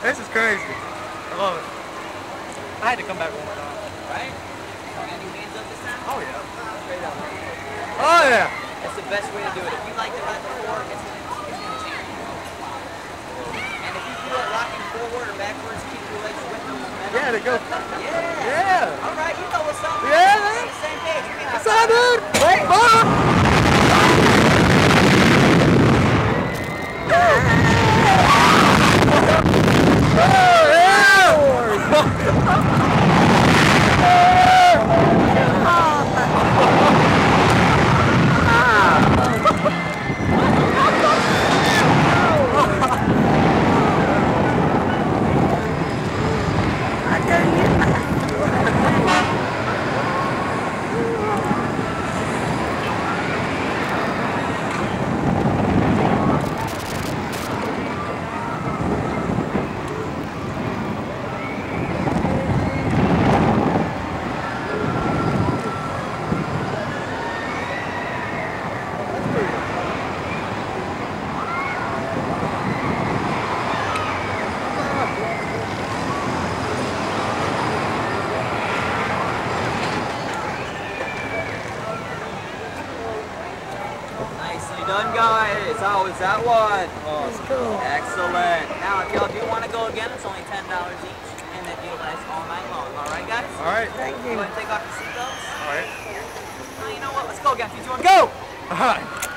This is crazy. I love it. I had to come back one more time. Right? Got hands up this time? Oh yeah. Uh, straight up. Oh yeah. That's the best way to do it. If you like to ride before, it's gonna, it's gonna tear. And if you do it rocking forward or backwards, keep your legs with the momentum. Yeah, to go. Yeah. Yeah. All right, you know what's up. Yeah, We're on the Same page. Give me a high What's up, dude? Wait, Mom. Done, guys. How was that one? Oh, Cool. Excellent. Now, if y'all do want to go again, it's only $10 each, and the deal lasts all night long. All right, guys? All right. Thank Go you. ahead and take off your seatbelts. All right. Now, you know what? Let's go again. Three, two, one, go! All right.